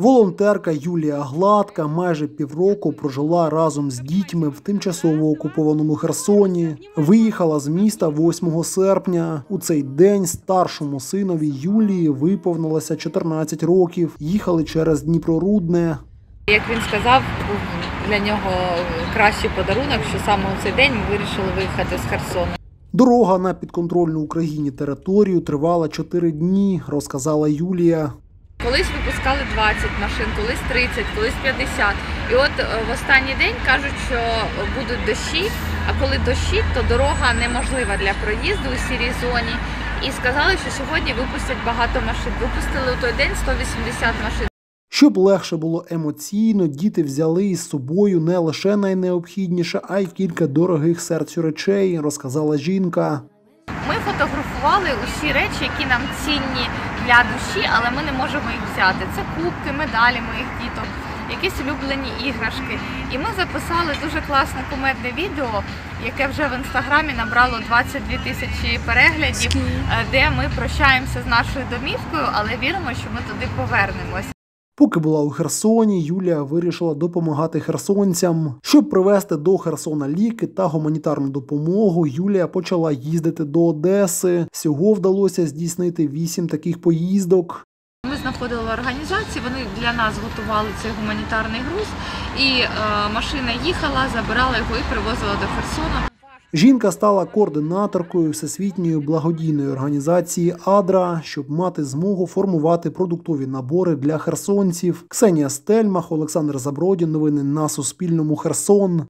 Волонтерка Юлія Гладка майже півроку прожила разом з дітьми в тимчасово окупованому Херсоні. Виїхала з міста 8 серпня. У цей день старшому синові Юлії виповнилося 14 років. Їхали через Дніпрорудне. Як він сказав, був для нього кращий подарунок, що саме у цей день ми вирішили виїхати з Херсону. Дорога на підконтрольну Україні територію тривала 4 дні, розказала Юлія. Колись випускали 20 машин, колись 30, колись 50. І от е, в останній день кажуть, що будуть дощі. А коли дощі, то дорога неможлива для проїзду у сірій зоні. І сказали, що сьогодні випустять багато машин. Випустили у той день 180 машин. Щоб легше було емоційно, діти взяли із собою не лише найнеобхідніше, а й кілька дорогих серцю речей, розказала жінка. Ми фотографували усі речі, які нам цінні для душі, але ми не можемо їх взяти. Це кубки, медалі моїх діток, якісь улюблені іграшки. І ми записали дуже класне кумедне відео, яке вже в інстаграмі набрало 22 тисячі переглядів, е, де ми прощаємося з нашою домівкою, але віримо, що ми туди повернемось. Поки була у Херсоні, Юлія вирішила допомагати херсонцям. Щоб привезти до Херсона ліки та гуманітарну допомогу, Юлія почала їздити до Одеси. Всього вдалося здійснити вісім таких поїздок. Ми знаходили організації, вони для нас готували цей гуманітарний груз, і е, машина їхала, забирала його і привозила до Херсона. Жінка стала координаторкою всесвітньої благодійної організації Адра, щоб мати змогу формувати продуктові набори для херсонців. Ксенія Стельмах, Олександр Забродін. Новини на Суспільному. Херсон.